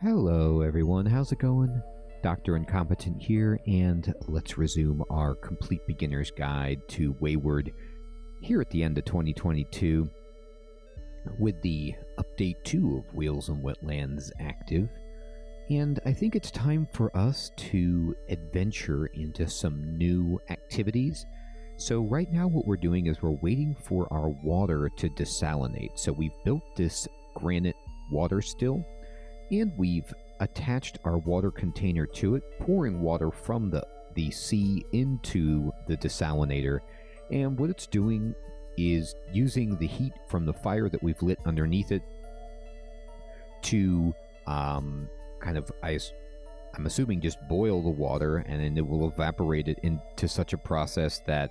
Hello, everyone. How's it going? Dr. Incompetent here, and let's resume our complete beginner's guide to Wayward here at the end of 2022 with the update 2 of Wheels and Wetlands active. And I think it's time for us to adventure into some new activities. So, right now, what we're doing is we're waiting for our water to desalinate. So, we've built this granite water still and we've attached our water container to it, pouring water from the, the sea into the desalinator. And what it's doing is using the heat from the fire that we've lit underneath it to um, kind of, I, I'm assuming, just boil the water and then it will evaporate it into such a process that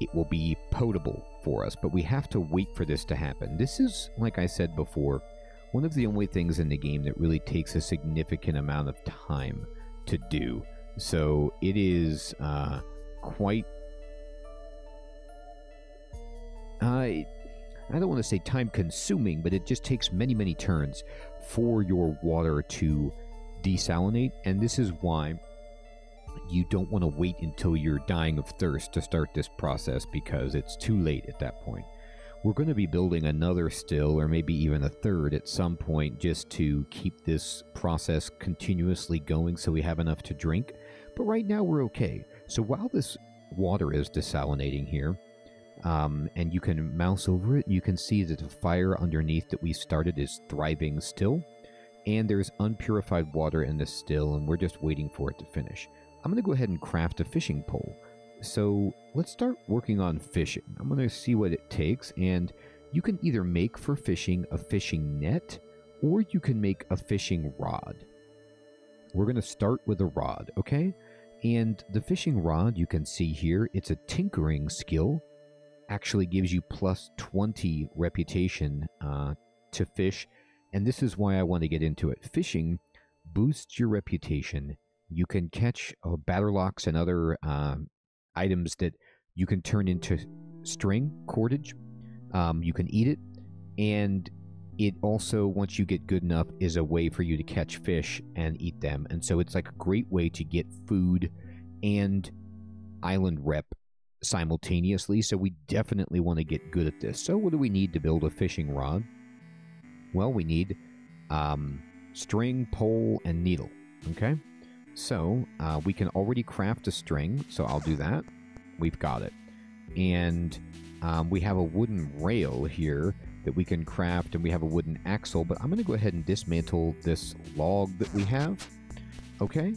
it will be potable for us. But we have to wait for this to happen. This is, like I said before, one of the only things in the game that really takes a significant amount of time to do. So it is uh, quite. I I don't want to say time consuming, but it just takes many, many turns for your water to desalinate. And this is why you don't want to wait until you're dying of thirst to start this process because it's too late at that point. We're going to be building another still, or maybe even a third at some point, just to keep this process continuously going so we have enough to drink. But right now we're okay. So while this water is desalinating here, um, and you can mouse over it, you can see that the fire underneath that we started is thriving still. And there's unpurified water in the still, and we're just waiting for it to finish. I'm going to go ahead and craft a fishing pole. So let's start working on fishing. I'm going to see what it takes, and you can either make for fishing a fishing net or you can make a fishing rod. We're going to start with a rod, okay? And the fishing rod you can see here, it's a tinkering skill. Actually gives you plus 20 reputation uh, to fish. And this is why I want to get into it. Fishing boosts your reputation. You can catch uh, badderlocks and other uh, items that you can turn into string cordage. Um, you can eat it, and it also, once you get good enough, is a way for you to catch fish and eat them. And so it's like a great way to get food and island rep simultaneously. So we definitely want to get good at this. So what do we need to build a fishing rod? Well, we need um, string, pole, and needle. Okay. So uh, we can already craft a string, so I'll do that. We've got it. And um, we have a wooden rail here that we can craft, and we have a wooden axle, but I'm going to go ahead and dismantle this log that we have. Okay?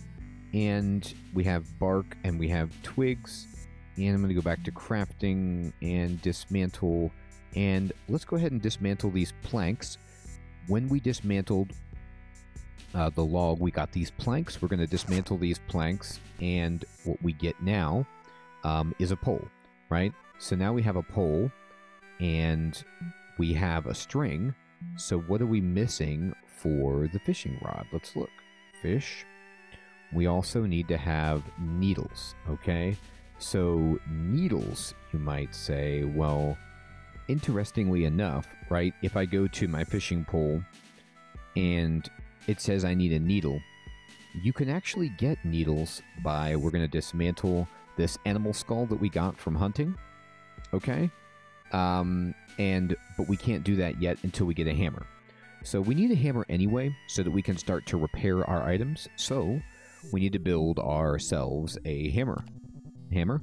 And we have bark, and we have twigs, and I'm going to go back to crafting and dismantle. And let's go ahead and dismantle these planks. When we dismantled uh, the log, we got these planks. We're going to dismantle these planks, and what we get now um, is a pole, right? So now we have a pole, and we have a string. So what are we missing for the fishing rod? Let's look. Fish. We also need to have needles, okay? So needles, you might say, well, interestingly enough, right? If I go to my fishing pole and it says I need a needle. You can actually get needles by, we're going to dismantle this animal skull that we got from hunting. Okay? Um, and, but we can't do that yet until we get a hammer. So we need a hammer anyway, so that we can start to repair our items. So we need to build ourselves a hammer. Hammer.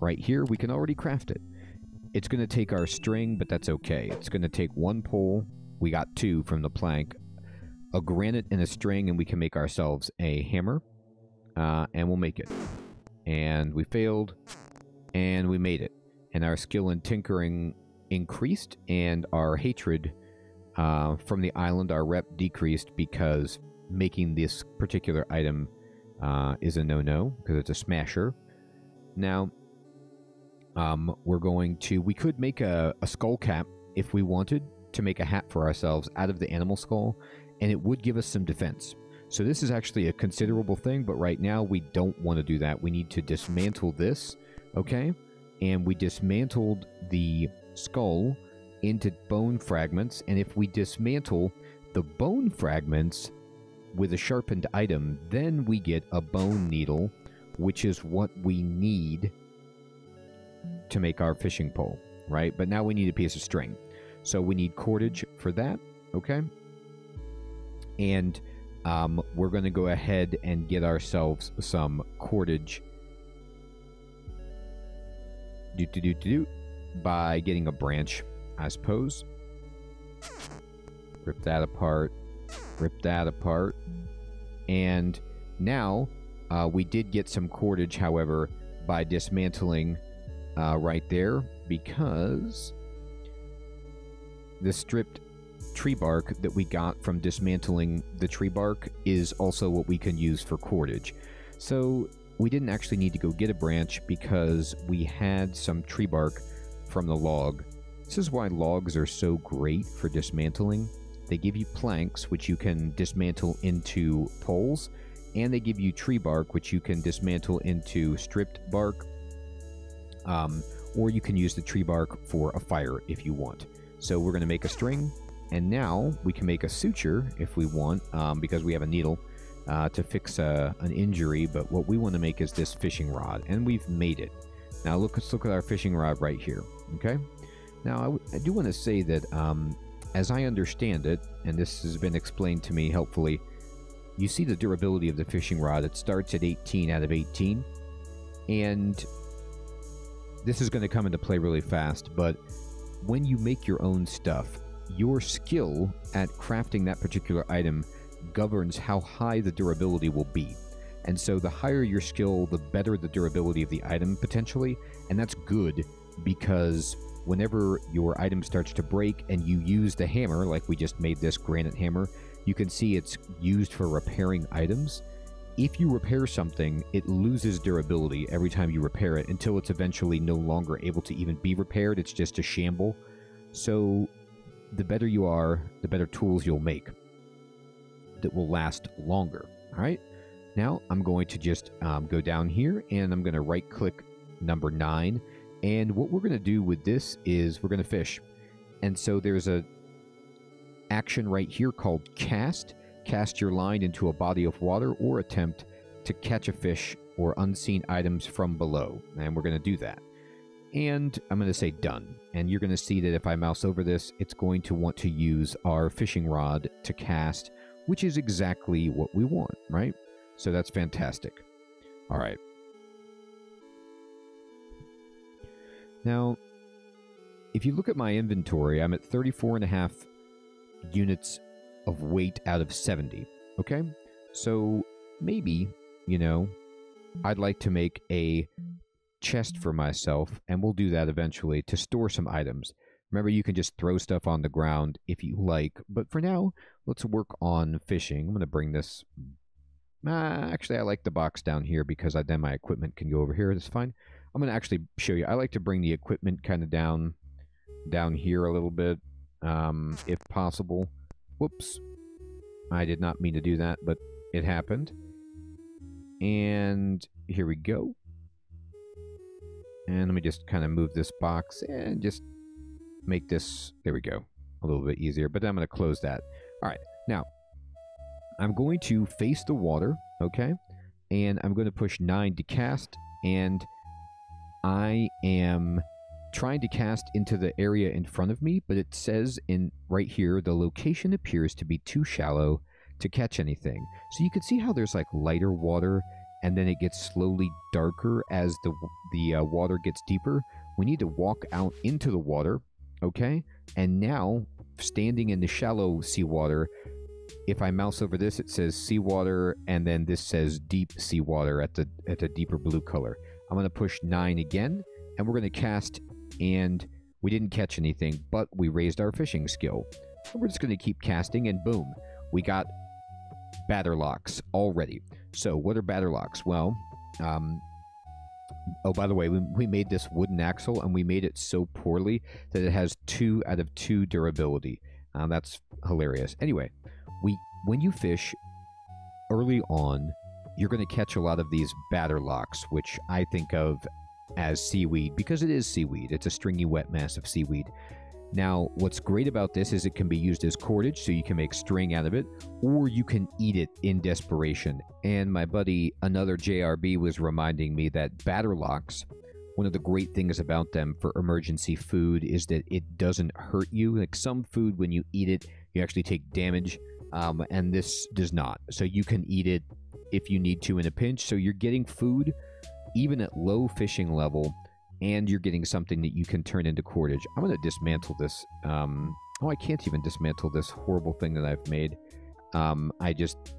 Right here, we can already craft it. It's going to take our string, but that's okay. It's going to take one pole. We got two from the plank a granite and a string, and we can make ourselves a hammer. Uh, and we'll make it. And we failed, and we made it. And our skill in tinkering increased, and our hatred uh, from the island, our rep decreased because making this particular item uh, is a no-no because it's a smasher. Now, um, we're going to. We could make a, a skull cap if we wanted to make a hat for ourselves out of the animal skull and it would give us some defense. So this is actually a considerable thing, but right now we don't want to do that. We need to dismantle this, okay? And we dismantled the skull into bone fragments, and if we dismantle the bone fragments, with a sharpened item, then we get a bone needle, which is what we need to make our fishing pole, right? But now we need a piece of string. So we need cordage for that, okay? And um, we're going to go ahead and get ourselves some cordage. Do do do do by getting a branch, I suppose. Rip that apart, rip that apart, and now uh, we did get some cordage, however, by dismantling uh, right there because the stripped tree bark that we got from dismantling the tree bark is also what we can use for cordage. So we didn't actually need to go get a branch because we had some tree bark from the log. This is why logs are so great for dismantling. They give you planks, which you can dismantle into poles, and they give you tree bark, which you can dismantle into stripped bark, um, or you can use the tree bark for a fire if you want. So we're going to make a string, and now we can make a suture if we want, um, because we have a needle uh, to fix uh, an injury. But what we want to make is this fishing rod, and we've made it. Now look, let's look at our fishing rod right here. Okay. Now I, do want to say that, um, as I understand it, and this has been explained to me helpfully, you see the durability of the fishing rod. It starts at 18 out of 18, and this is going to come into play really fast. But when you make your own stuff, your skill at crafting that particular item governs how high the durability will be. And so the higher your skill, the better the durability of the item potentially. And that's good because whenever your item starts to break and you use the hammer, like we just made this granite hammer, you can see it's used for repairing items. If you repair something, it loses durability every time you repair it until it's eventually no longer able to even be repaired. It's just a shamble. So the better you are, the better tools you'll make that will last longer. All right. Now I'm going to just um, go down here and I'm going to right click number nine. And what we're going to do with this is we're going to fish. And so there's a action right here called cast. Cast your line into a body of water or attempt to catch a fish or unseen items from below. And we're going to do that. And I'm going to say done. And you're going to see that if I mouse over this, it's going to want to use our fishing rod to cast, which is exactly what we want, right? So that's fantastic. All right. Now, if you look at my inventory, I'm at 34 and a half units of weight out of 70. Okay? So maybe, you know, I'd like to make a chest for myself, and we'll do that eventually to store some items. Remember, you can just throw stuff on the ground if you like, but for now, let's work on fishing. I'm going to bring this uh, actually, I like the box down here because I, then my equipment can go over here. That's fine. I'm going to actually show you. I like to bring the equipment kind of down down here a little bit, um, if possible. Whoops. I did not mean to do that, but it happened. And here we go. And let me just kind of move this box and just make this, there we go, a little bit easier. But then I'm going to close that. All right. Now, I'm going to face the water, okay? And I'm going to push 9 to cast, and I am trying to cast into the area in front of me, but it says in right here, the location appears to be too shallow to catch anything. So you can see how there's like lighter water and then it gets slowly darker as the the uh, water gets deeper. We need to walk out into the water, okay? And now standing in the shallow seawater, if I mouse over this, it says seawater, and then this says deep seawater at the at a deeper blue color. I'm going to push nine again, and we're going to cast, and we didn't catch anything, but we raised our fishing skill. We're just going to keep casting, and boom, we got badderlocks already. So what are badderlocks? Well, um, oh, by the way, we, we made this wooden axle, and we made it so poorly that it has two out of two durability. Uh, that's hilarious. Anyway, we when you fish early on, you're going to catch a lot of these badderlocks, which I think of as seaweed because it is seaweed. It's a stringy, wet mass of seaweed. Now, what's great about this is it can be used as cordage, so you can make string out of it, or you can eat it in desperation. And my buddy, another JRB, was reminding me that badderlocks, one of the great things about them for emergency food is that it doesn't hurt you. Like some food, when you eat it, you actually take damage, um, and this does not. So you can eat it if you need to in a pinch. So you're getting food even at low fishing level and you're getting something that you can turn into cordage. I'm going to dismantle this. Um, oh, I can't even dismantle this horrible thing that I've made. Um, I just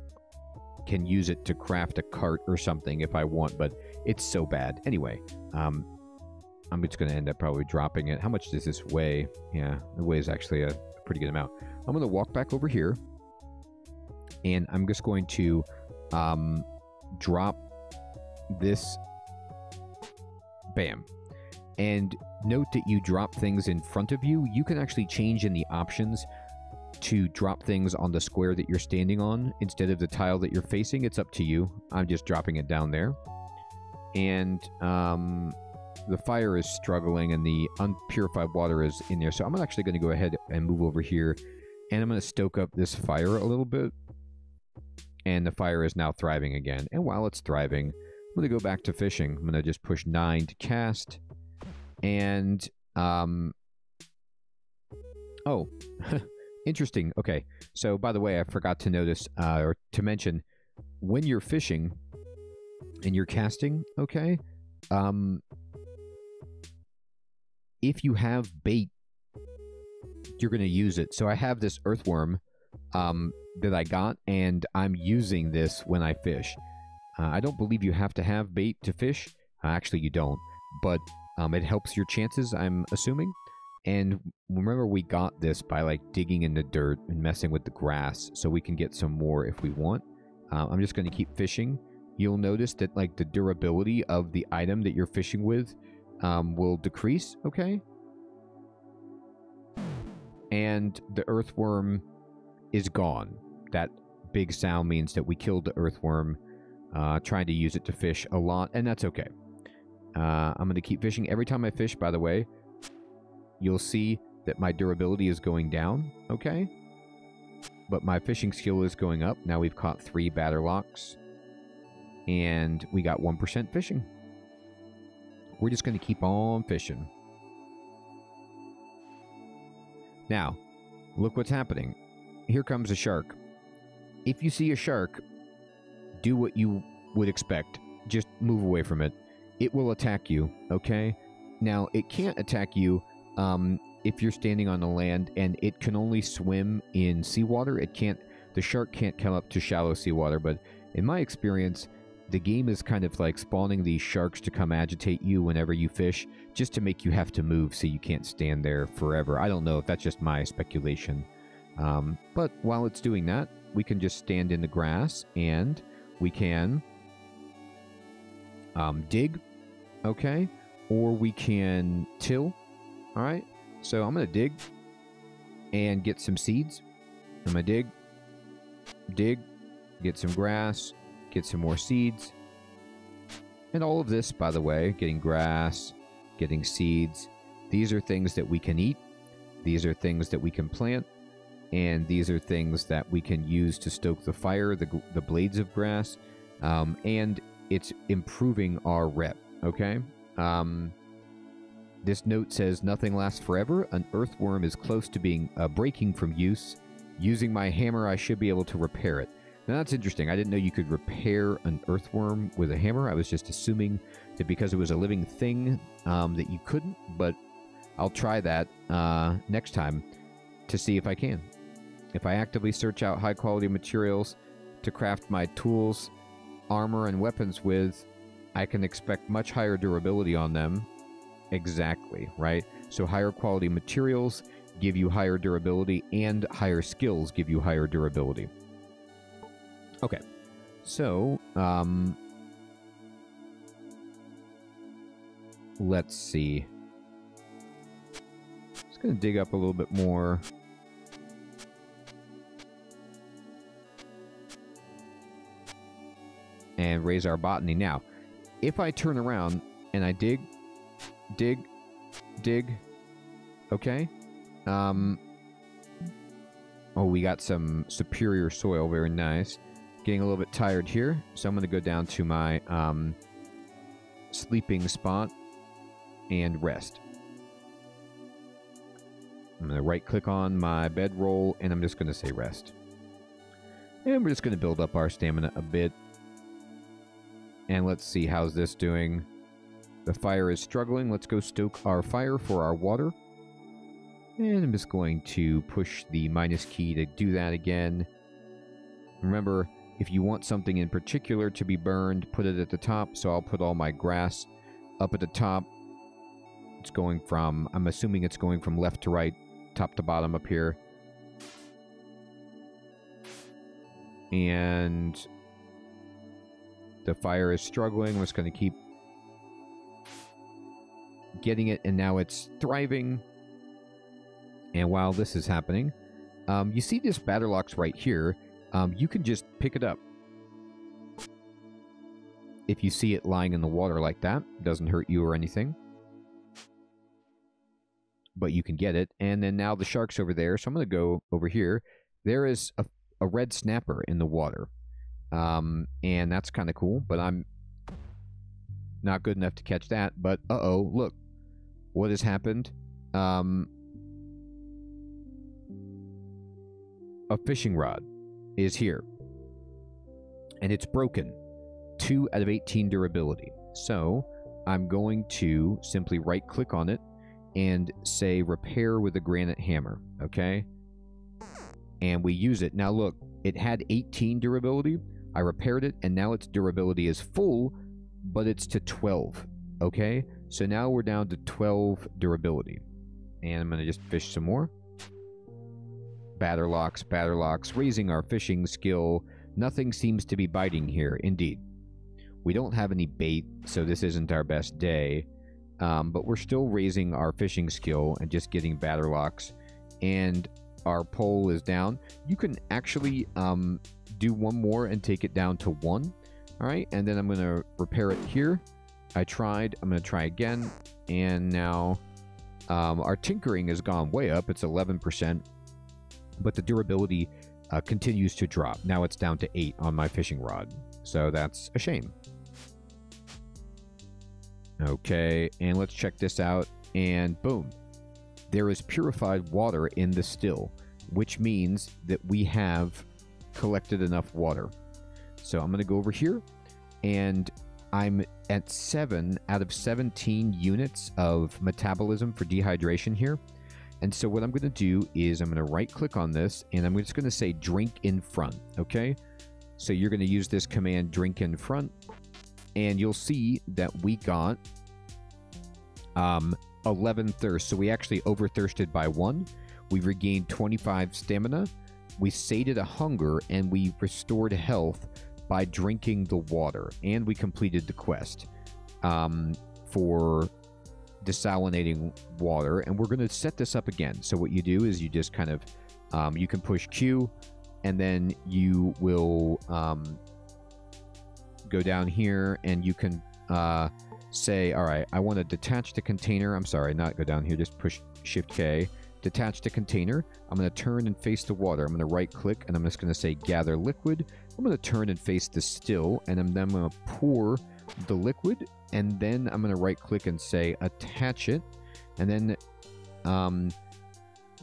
can use it to craft a cart or something if I want, but it's so bad. Anyway, um, I'm just going to end up probably dropping it. How much does this weigh? Yeah, it weighs actually a pretty good amount. I'm going to walk back over here, and I'm just going to um, drop this. Bam. And note that you drop things in front of you. You can actually change in the options to drop things on the square that you're standing on instead of the tile that you're facing. It's up to you. I'm just dropping it down there. And um, the fire is struggling and the unpurified water is in there. So I'm actually going to go ahead and move over here and I'm going to stoke up this fire a little bit. And the fire is now thriving again. And while it's thriving, I'm going to go back to fishing. I'm going to just push 9 to cast. And, um, oh, interesting. Okay. So, by the way, I forgot to notice uh, or to mention when you're fishing and you're casting, okay, um, if you have bait, you're going to use it. So, I have this earthworm um, that I got, and I'm using this when I fish. Uh, I don't believe you have to have bait to fish. Uh, actually, you don't. But um, it helps your chances, I'm assuming. And remember, we got this by like digging in the dirt and messing with the grass, so we can get some more if we want. Uh, I'm just going to keep fishing. You'll notice that like the durability of the item that you're fishing with um, will decrease. Okay. And the earthworm is gone. That big sound means that we killed the earthworm, uh, trying to use it to fish a lot, and that's okay. Uh, I'm going to keep fishing. Every time I fish, by the way, you'll see that my durability is going down, okay? But my fishing skill is going up. Now we've caught three badderlocks. And we got 1% fishing. We're just going to keep on fishing. Now, look what's happening. Here comes a shark. If you see a shark, do what you would expect. Just move away from it it will attack you, okay? Now, it can't attack you um, if you're standing on the land, and it can only swim in seawater. It can't, the shark can't come up to shallow seawater, but in my experience, the game is kind of like spawning these sharks to come agitate you whenever you fish, just to make you have to move so you can't stand there forever. I don't know if that's just my speculation. Um, but while it's doing that, we can just stand in the grass and we can um, dig, okay? Or we can till, all right? So I'm to dig and get some seeds. I'm to dig, dig, get some grass, get some more seeds. And all of this, by the way, getting grass, getting seeds, these are things that we can eat. These are things that we can plant. And these are things that we can use to stoke the fire, the, the blades of grass. Um, and it's improving our rep. Okay. Um, this note says nothing lasts forever. An earthworm is close to being uh, breaking from use. Using my hammer, I should be able to repair it. Now that's interesting. I didn't know you could repair an earthworm with a hammer. I was just assuming that because it was a living thing um, that you couldn't. But I'll try that uh, next time to see if I can. If I actively search out high quality materials to craft my tools, armor and weapons with, I can expect much higher durability on them. Exactly, right? So higher quality materials give you higher durability, and higher skills give you higher durability. Okay, so, um, let's see. Just gonna dig up a little bit more. And raise our botany. Now, if I turn around and I dig, dig, dig, okay? Um, oh, we got some superior soil. Very nice. Getting a little bit tired here, so I'm going to go down to my um, sleeping spot and rest. I'm going to right click on my bedroll and I'm just going to say rest. And we're just going to build up our stamina a bit. And let's see, how's this doing? The fire is struggling. Let's go stoke our fire for our water. And I'm just going to push the minus key to do that again. Remember, if you want something in particular to be burned, put it at the top. So I'll put all my grass up at the top. It's going from, I'm assuming it's going from left to right, top to bottom up here. And the fire is struggling. I'm just going to keep getting it, and now it's thriving. And while this is happening, um, you see this Badderlocks right here. Um, you can just pick it up. If you see it lying in the water like that, it doesn't hurt you or anything. But you can get it. And then now the shark's over there, so I'm going to go over here. There is a, a red snapper in the water. Um, and that's kind of cool, but I'm not good enough to catch that. But, uh-oh, look. What has happened? Um, a fishing rod is here. And it's broken. 2 out of 18 durability. So I'm going to simply right click on it and say repair with a granite hammer. Okay? And we use it. Now look, it had 18 durability. I repaired it and now its durability is full, but it's to 12. Okay? So now we're down to 12 durability. And I'm going to just fish some more. Badderlocks, badderlocks, raising our fishing skill. Nothing seems to be biting here, indeed. We don't have any bait, so this isn't our best day. Um, but we're still raising our fishing skill and just getting badderlocks. And our pole is down. You can actually um, do one more and take it down to one. All right, and then I'm to repair it here. I tried. I'm to try again. And now um, our tinkering has gone way up. It's 11% but the durability uh, continues to drop. Now it's down to 8 on my fishing rod. So that's a shame. Okay, and let's check this out. And boom, there is purified water in the still, which means that we have collected enough water. So I'm going to go over here, and I'm at 7 out of 17 units of metabolism for dehydration here. And so what I'm going to do is I'm going to right click on this and I'm just going to say drink in front. Okay. So you're going to use this command drink in front and you'll see that we got um, 11 thirst. So we actually over thirsted by one. We regained 25 stamina. We sated a hunger and we restored health by drinking the water. And we completed the quest um, for desalinating water. And we're going to set this up again. So what you do is you just kind of, um, you can push Q and then you will um, go down here and you can uh, say, all right, I want to detach the container. I'm sorry, not go down here, just push Shift K. Detach the container. I'm going to turn and face the water. I'm going to right click and I'm just going to say gather liquid. I'm going to turn and face the still and I'm then going to pour the liquid and then I'm going to right click and say attach it and then um,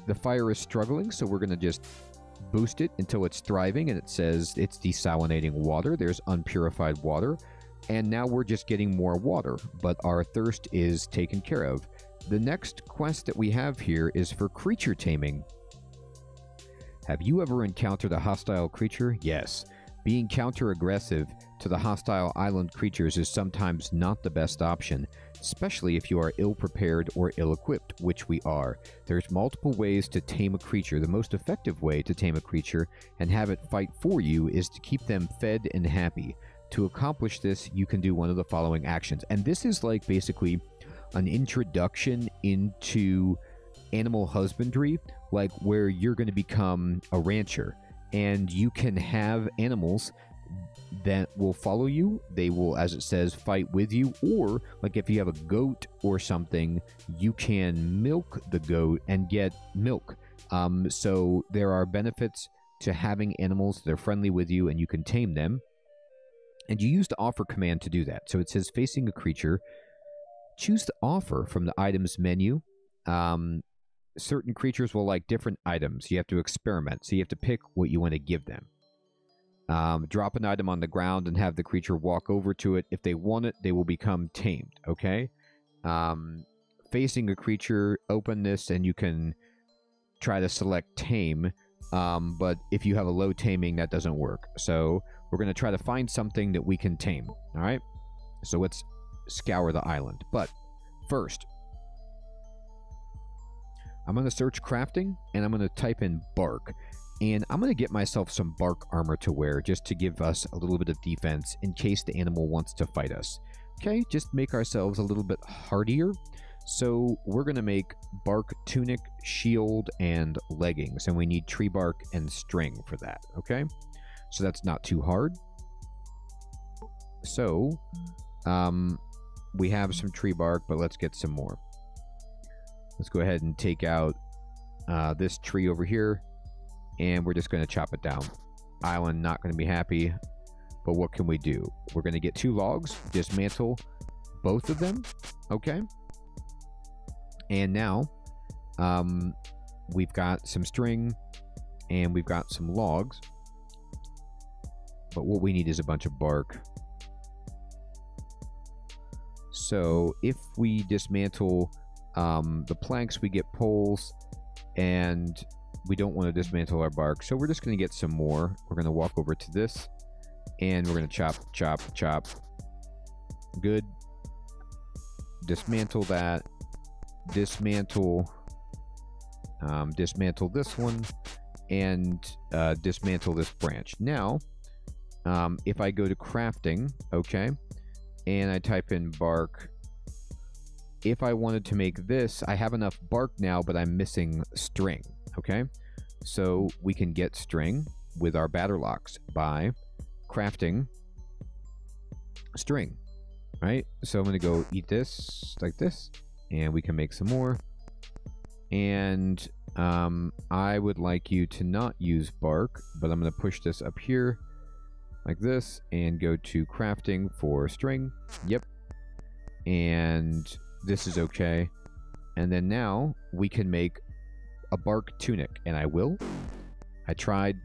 the fire is struggling so we're going to just boost it until it's thriving and it says it's desalinating water there's unpurified water and now we're just getting more water but our thirst is taken care of the next quest that we have here is for creature taming have you ever encountered a hostile creature yes being counter aggressive to the hostile island creatures is sometimes not the best option, especially if you are ill prepared or ill equipped, which we are. There's multiple ways to tame a creature. The most effective way to tame a creature and have it fight for you is to keep them fed and happy. To accomplish this, you can do one of the following actions. And this is like basically an introduction into animal husbandry, like where you're going to become a rancher and you can have animals that will follow you. They will, as it says, fight with you. Or, like if you have a goat or something, you can milk the goat and get milk. Um, so there are benefits to having animals that are friendly with you and you can tame them. And you use the offer command to do that. So it says facing a creature, choose the offer from the items menu. Um, certain creatures will like different items. You have to experiment. So you have to pick what you want to give them. Um, drop an item on the ground and have the creature walk over to it. If they want it, they will become tamed. Okay. Um, facing a creature, open this, and you can try to select tame. Um, but if you have a low taming, that doesn't work. So we're going to try to find something that we can tame. All right. So let's scour the island. But first, I'm going to search crafting and I'm going to type in bark. And I'm going to get myself some bark armor to wear just to give us a little bit of defense in case the animal wants to fight us. Okay, just make ourselves a little bit hardier. So we're going to make bark tunic, shield, and leggings. And we need tree bark and string for that. Okay, so that's not too hard. So um, we have some tree bark, but let's get some more. Let's go ahead and take out uh, this tree over here and we're just going to chop it down. Island not going to be happy, but what can we do? We're going to get two logs, dismantle both of them, okay? And now um, we've got some string and we've got some logs, but what we need is a bunch of bark. So if we dismantle um, the planks, we get poles, and we don't want to dismantle our bark. So we're just going to get some more. We're going to walk over to this and we're going to chop, chop, chop. Good. Dismantle that. Dismantle. Um, dismantle this one and uh, dismantle this branch. Now, um, if I go to crafting, okay, and I type in bark, if I wanted to make this, I have enough bark now, but I'm missing string. Okay, so we can get string with our Badderlocks by crafting string, right? So I'm to go eat this like this, and we can make some more. And um, I would like you to not use bark, but I'm to push this up here like this and go to crafting for string. Yep. And this is okay. And then now we can make a bark tunic, and I will. I tried,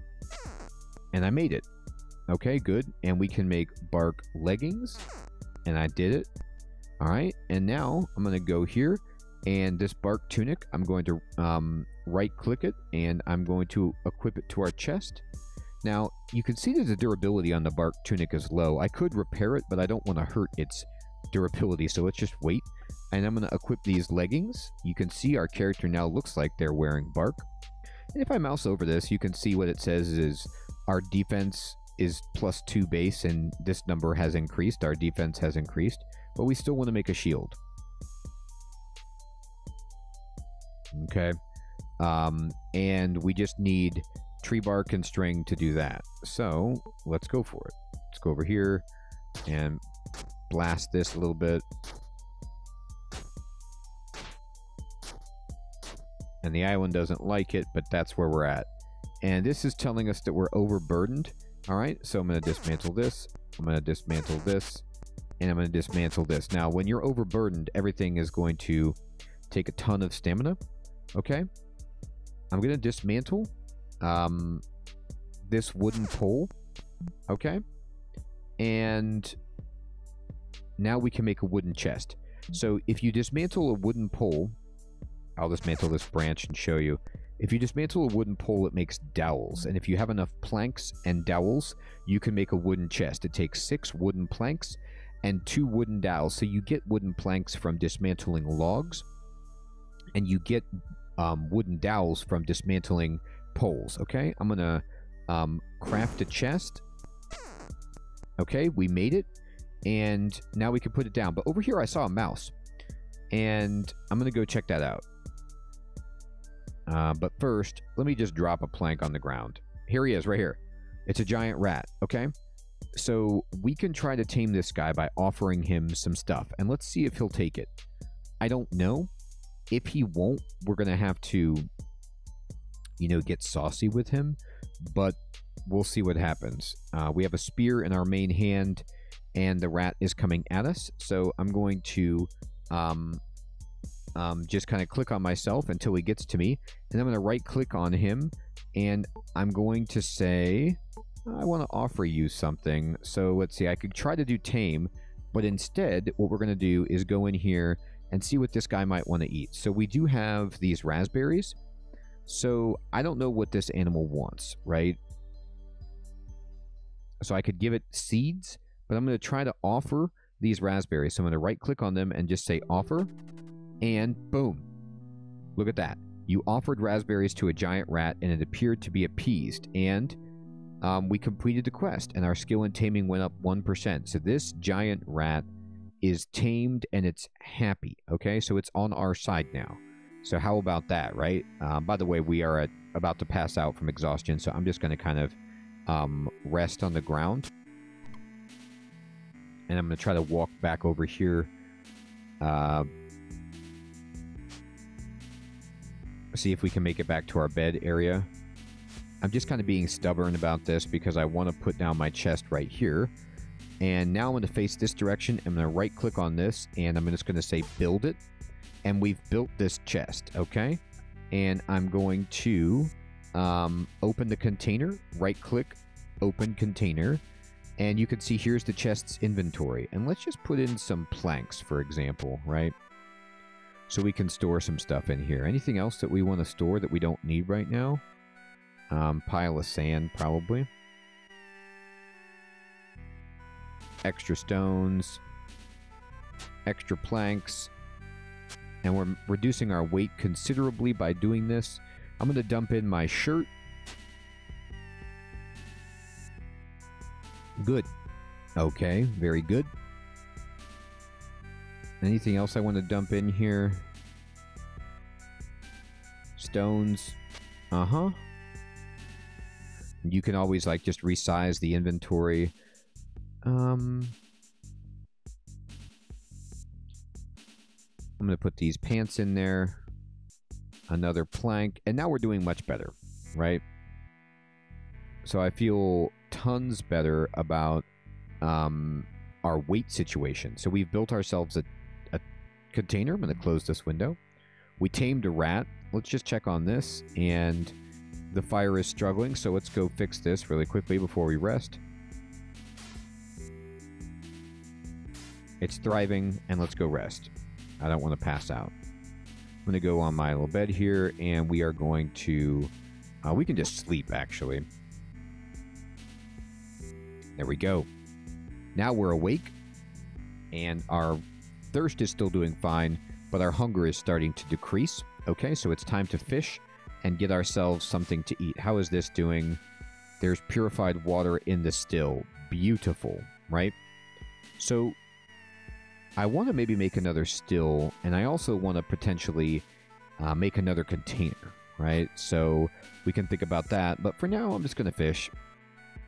and I made it. Okay, good. And we can make bark leggings, and I did it. All right, and now I'm going to go here, and this bark tunic, I'm going to um, right-click it, and I'm going to equip it to our chest. Now, you can see that the durability on the bark tunic is low. I could repair it, but I don't want to hurt its durability, so let's just wait and I'm going to equip these leggings. You can see our character now looks like they're wearing bark. And if I mouse over this, you can see what it says is our defense is plus two base, and this number has increased. Our defense has increased, but we still want to make a shield. Okay. Um, and we just need tree bark and string to do that. So let's go for it. Let's go over here and blast this a little bit. and the island doesn't like it, but that's where we're at. And this is telling us that we're overburdened. All right, so I'm going to dismantle this. I'm going to dismantle this. And I'm going to dismantle this. Now, when you're overburdened, everything is going to take a ton of stamina. Okay. I'm going to dismantle um, this wooden pole. Okay. And now we can make a wooden chest. So if you dismantle a wooden pole, I'll dismantle this branch and show you. If you dismantle a wooden pole, it makes dowels. And if you have enough planks and dowels, you can make a wooden chest. It takes six wooden planks and two wooden dowels. So you get wooden planks from dismantling logs, and you get um, wooden dowels from dismantling poles. Okay, I'm to um, craft a chest. Okay, we made it. And now we can put it down. But over here, I saw a mouse. And I'm to go check that out. Uh, but first, let me just drop a plank on the ground. Here he is, right here. It's a giant rat, okay? So we can try to tame this guy by offering him some stuff, and let's see if he'll take it. I don't know. If he won't, we're going to have to, you know, get saucy with him, but we'll see what happens. Uh, we have a spear in our main hand, and the rat is coming at us. So I'm going to um, um, just kind of click on myself until he gets to me. And I'm going to right click on him, and I'm going to say, I want to offer you something. So let's see, I could try to do tame, but instead, what we're going to do is go in here and see what this guy might want to eat. So we do have these raspberries. So I don't know what this animal wants, right? So I could give it seeds, but I'm going to try to offer these raspberries. So I'm going to right click on them and just say offer. And boom. Look at that. You offered raspberries to a giant rat and it appeared to be appeased. And um, we completed the quest and our skill in taming went up 1%. So this giant rat is tamed and it's happy. Okay, so it's on our side now. So how about that, right? Um, by the way, we are at, about to pass out from exhaustion, so I'm just going to kind of um, rest on the ground. And I'm going to try to walk back over here. Uh, see if we can make it back to our bed area. I'm just kind of being stubborn about this because I want to put down my chest right here. And now I'm going to face this direction. I'm going to right click on this and I'm just going to say build it. And we've built this chest, okay? And I'm going to um, open the container, right click, open container. And you can see here's the chest's inventory. And let's just put in some planks, for example, right? So we can store some stuff in here. Anything else that we want to store that we don't need right now? Um, pile of sand, probably. extra stones, extra planks, and we're reducing our weight considerably by doing this. I'm going to dump in my shirt. Good. Okay, very good. Anything else I want to dump in here? Stones. Uh-huh. You can always like just resize the inventory um, I'm going to put these pants in there. Another plank. And now we're doing much better, right? So I feel tons better about um, our weight situation. So we've built ourselves a, a container. I'm going to close this window. We tamed a rat. Let's just check on this. And the fire is struggling, so let's go fix this really quickly before we rest. It's thriving, and let's go rest. I don't want to pass out. I'm going to go on my little bed here, and we are going to. Uh, we can just sleep, actually. There we go. Now we're awake, and our thirst is still doing fine, but our hunger is starting to decrease. Okay, so it's time to fish and get ourselves something to eat. How is this doing? There's purified water in the still. Beautiful, right? So I want to maybe make another still, and I also want to potentially uh, make another container, right? So we can think about that. But for now, I'm just going to fish.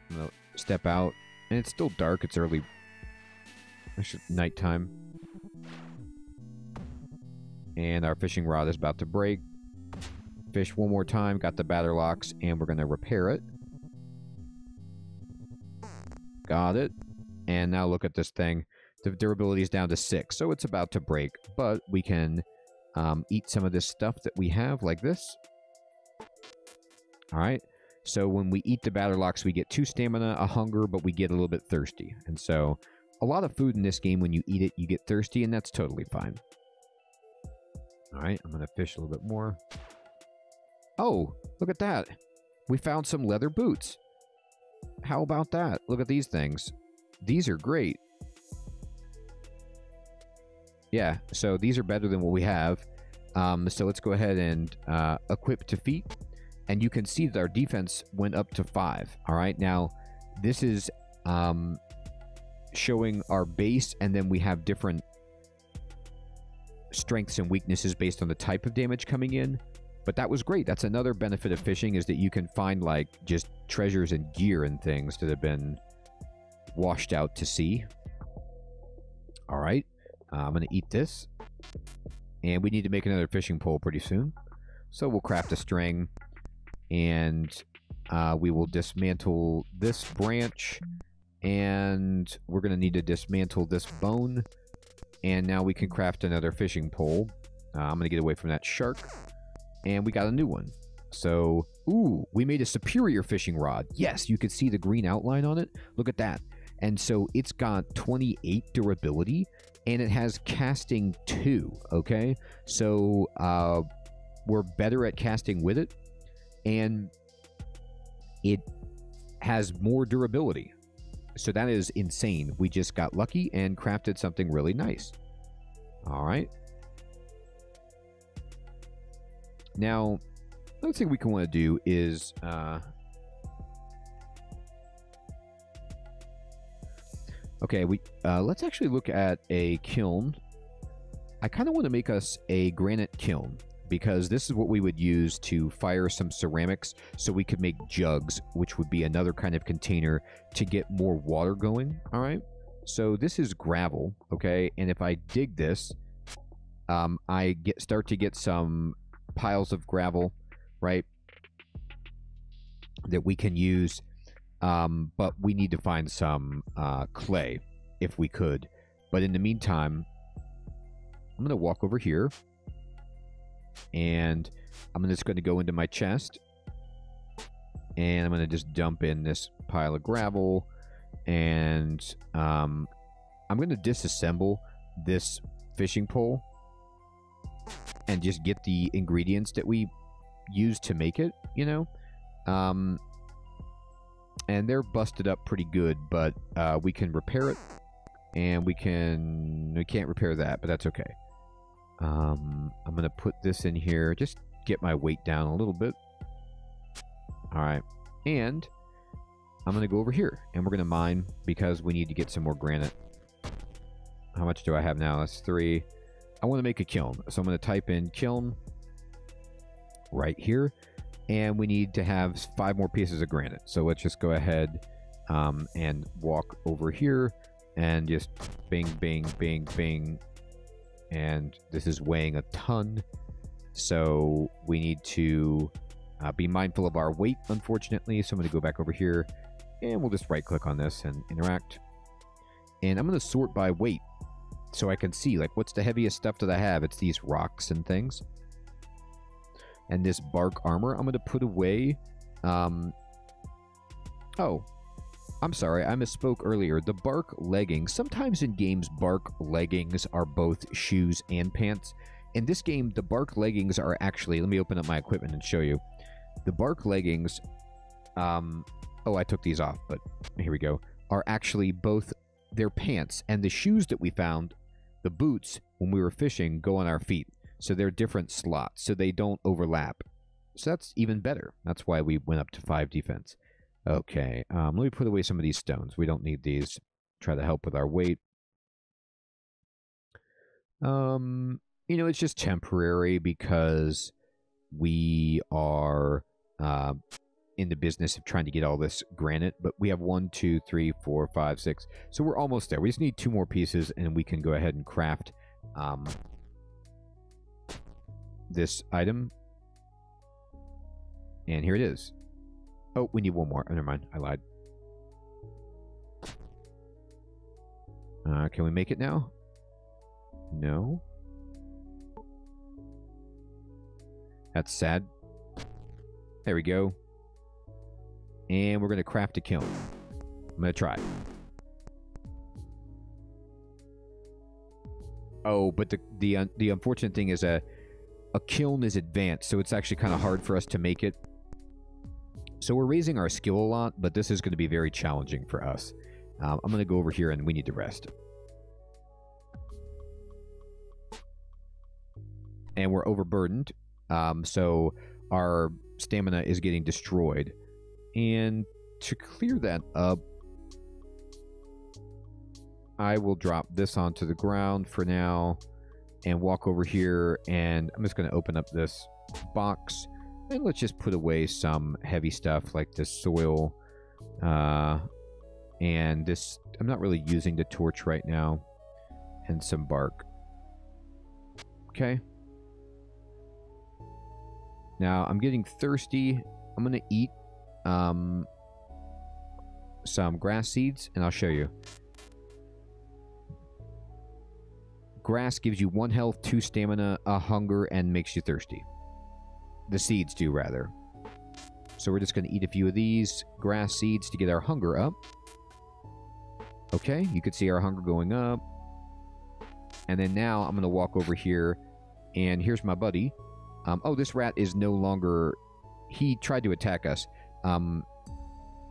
To step out, and it's still dark. It's early nighttime. And our fishing rod is about to break. Fish one more time, got the badderlocks, and we're going to repair it. Got it. And now look at this thing. The durability is down to six, so it's about to break. But we can um, eat some of this stuff that we have, like this. All right. So when we eat the badderlocks, we get two stamina, a hunger, but we get a little bit thirsty. And so a lot of food in this game, when you eat it, you get thirsty, and that's totally fine. All right, I'm going to fish a little bit more. Oh, look at that. We found some leather boots. How about that? Look at these things. These are great. Yeah, so these are better than what we have. Um, so let's go ahead and uh, equip defeat. And you can see that our defense went up to five. All right, now this is um, showing our base, and then we have different strengths and weaknesses based on the type of damage coming in. But that was great. That's another benefit of fishing is that you can find like just treasures and gear and things that have been washed out to sea. All right. Uh, I'm going to eat this. And we need to make another fishing pole pretty soon. So we'll craft a string. And uh, we will dismantle this branch. And we're going to need to dismantle this bone. And now we can craft another fishing pole. Uh, I'm going to get away from that shark. And we got a new one. So, ooh, we made a superior fishing rod. Yes, you can see the green outline on it. Look at that. And so it's got 28 durability and it has casting 2, okay? So uh, we're better at casting with it and it has more durability. So that is insane. We just got lucky and crafted something really nice. All right. Now, another thing we can want to do is uh, okay. We uh, let's actually look at a kiln. I kind of want to make us a granite kiln because this is what we would use to fire some ceramics so we could make jugs, which would be another kind of container to get more water going. All right. So this is gravel, okay? And if I dig this, um, I get start to get some piles of gravel, right? That we can use, um, but we need to find some uh, clay if we could. But in the meantime, I'm going to walk over here and I'm just going to go into my chest and I'm going to just dump in this pile of gravel and um, I'm going to disassemble this fishing pole and just get the ingredients that we use to make it, you know? Um, and they're busted up pretty good, but uh, we can repair it, and we can... We can't repair that, but that's okay. Um, I'm going to put this in here, just get my weight down a little bit. Alright, and I'm going to go over here, and we're going to mine, because we need to get some more granite. How much do I have now? That's three. I want to make a kiln. So I'm going to type in kiln right here. And we need to have five more pieces of granite. So let's just go ahead um, and walk over here and just bing, bing, bing, bing. And this is weighing a ton. So we need to uh, be mindful of our weight, unfortunately. So I'm going to go back over here and we'll just right click on this and interact. And I'm going to sort by weight so I can see like what's the heaviest stuff that I have. It's these rocks and things. And this bark armor I'm going to put away. Um, oh, I'm sorry, I misspoke earlier. The bark leggings. Sometimes in games, bark leggings are both shoes and pants. In this game, the bark leggings are actually. Let me open up my equipment and show you. The bark leggings. Um, oh, I took these off, but here we go. Are actually both their pants and the shoes that we found the boots, when we were fishing, go on our feet. So they're different slots, so they don't overlap. So that's even better. That's why we went up to five defense. Okay, um, let me put away some of these stones. We don't need these. Try to help with our weight. Um, you know, it's just temporary because we are uh, in the business of trying to get all this granite, but we have one, two, three, four, five, six. So we're almost there. We just need two more pieces, and we can go ahead and craft um, this item. And here it is. Oh, we need one more. Oh, never mind. I lied. Uh, can we make it now? No. That's sad. There we go. And we're going to craft a kiln. I'm going to try. Oh, but the the uh, the unfortunate thing is a a kiln is advanced, so it's actually kind of hard for us to make it. So we're raising our skill a lot, but this is going to be very challenging for us. Um, I'm going to go over here and we need to rest. And we're overburdened, um, so our stamina is getting destroyed. And to clear that up, I will drop this onto the ground for now and walk over here and I'm just going to open up this box and let's just put away some heavy stuff like this soil. Uh, And this, I'm not really using the torch right now. And some bark. Okay. Now, I'm getting thirsty. I'm going to eat um, some grass seeds, and I'll show you. Grass gives you one health, two stamina, a hunger, and makes you thirsty. The seeds do, rather. So we're just going to eat a few of these grass seeds to get our hunger up. Okay, you can see our hunger going up. And then now I'm going to walk over here, and here's my buddy. Um, oh, this rat is no longer... He tried to attack us. Um,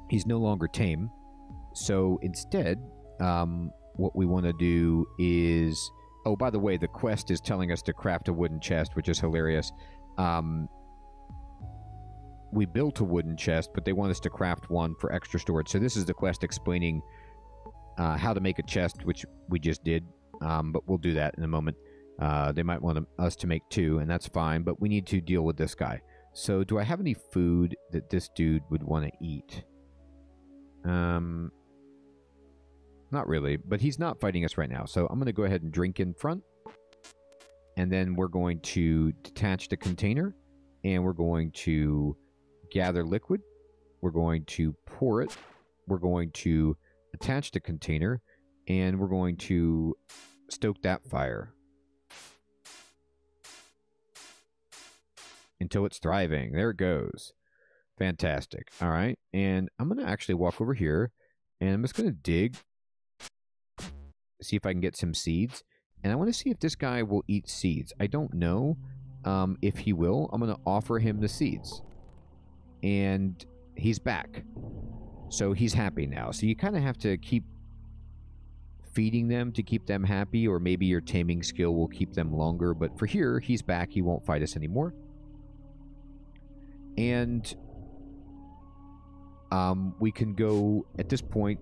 he's no longer tame. So instead, um, what we want to do is... Oh, by the way, the quest is telling us to craft a wooden chest, which is hilarious. Um, we built a wooden chest, but they want us to craft one for extra storage. So this is the quest explaining uh, how to make a chest, which we just did. Um, but we'll do that in a moment. Uh, they might want us to make two, and that's fine, but we need to deal with this guy. So do I have any food that this dude would want to eat? Um, not really, but he's not fighting us right now. So I'm going to go ahead and drink in front. And then we're going to detach the container. And we're going to gather liquid. We're going to pour it. We're going to attach the container. And we're going to stoke that fire. Until it's thriving. There it goes. Fantastic. All right. And I'm going to actually walk over here. And I'm just going to dig see if I can get some seeds. And I want to see if this guy will eat seeds. I don't know um, if he will. I'm going to offer him the seeds. And he's back. So he's happy now. So you kind of have to keep feeding them to keep them happy, or maybe your taming skill will keep them longer. But for here, he's back. He won't fight us anymore. And um, we can go, at this point,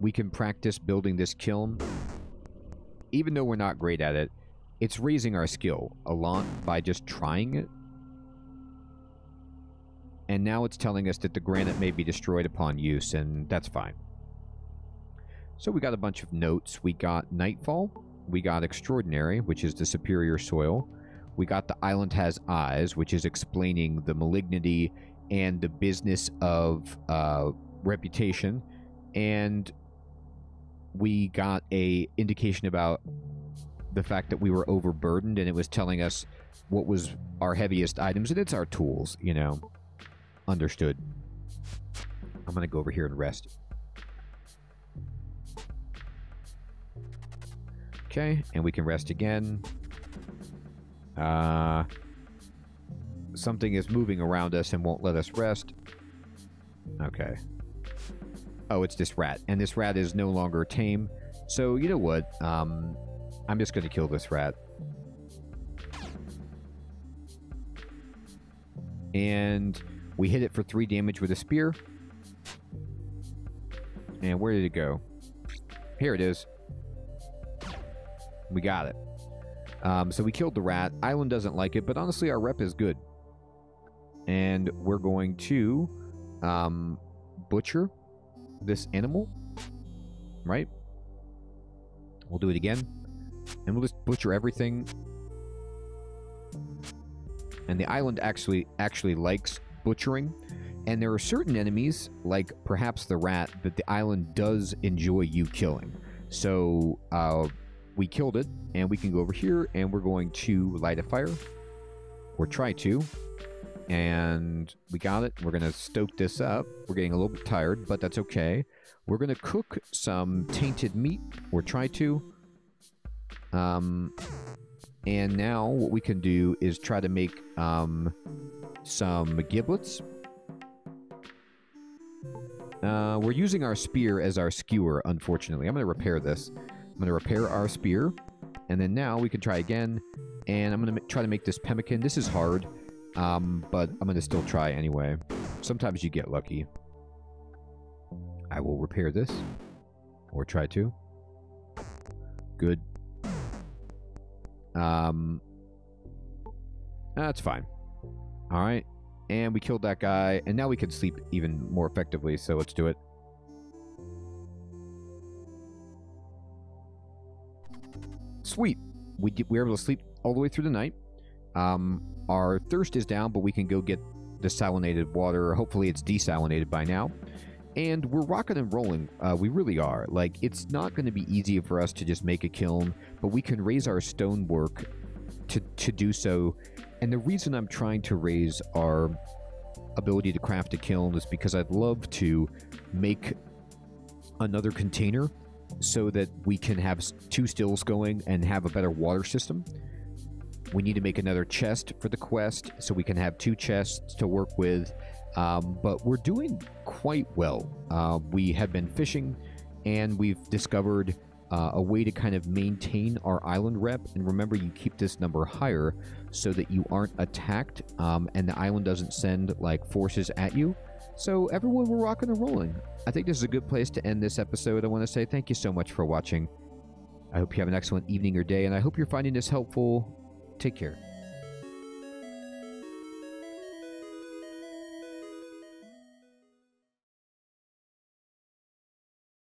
we can practice building this kiln. Even though we're not great at it, it's raising our skill a lot by just trying it. And now it's telling us that the granite may be destroyed upon use, and that's fine. So we got a bunch of notes. We got Nightfall. We got Extraordinary, which is the superior soil. We got The Island Has Eyes, which is explaining the malignity and the business of uh, reputation. And we got a indication about the fact that we were overburdened and it was telling us what was our heaviest items and it's our tools you know. Understood. I'm gonna go over here and rest. Okay and we can rest again. Uh something is moving around us and won't let us rest. Okay oh, it's this rat. And this rat is no longer tame. So, you know what? Um, I'm just going to kill this rat. And we hit it for three damage with a spear. And where did it go? Here it is. We got it. Um, so we killed the rat. Island doesn't like it, but honestly, our rep is good. And we're going to um, butcher this animal, right? We'll do it again. And we'll just butcher everything. And the island actually actually likes butchering. And there are certain enemies, like perhaps the rat, that the island does enjoy you killing. So uh, we killed it, and we can go over here, and we're going to light a fire. Or try to and we got it. We're going to stoke this up. We're getting a little bit tired, but that's okay. We're going to cook some tainted meat, or try to. Um, and now what we can do is try to make um, some giblets. Uh, we're using our spear as our skewer, unfortunately. I'm going to repair this. I'm going to repair our spear. And then now we can try again. And I'm going to try to make this pemmican. This is hard. Um, but I'm going to still try anyway. Sometimes you get lucky. I will repair this. Or try to. Good. Um, that's fine. Alright. And we killed that guy. And now we can sleep even more effectively, so let's do it. Sweet. We, we were able to sleep all the way through the night. Um, our thirst is down, but we can go get the desalinated water. Hopefully, it's desalinated by now. And we're rocking and rolling. Uh, we really are. Like, it's not going to be easy for us to just make a kiln, but we can raise our stonework to, to do so. And the reason I'm trying to raise our ability to craft a kiln is because I'd love to make another container so that we can have two stills going and have a better water system. We need to make another chest for the quest so we can have two chests to work with. Um, but we're doing quite well. Uh, we have been fishing and we've discovered uh, a way to kind of maintain our island rep. And remember, you keep this number higher so that you aren't attacked um, and the island doesn't send like forces at you. So, everyone, we're rocking and rolling. I think this is a good place to end this episode. I want to say thank you so much for watching. I hope you have an excellent evening or day, and I hope you're finding this helpful. Take care.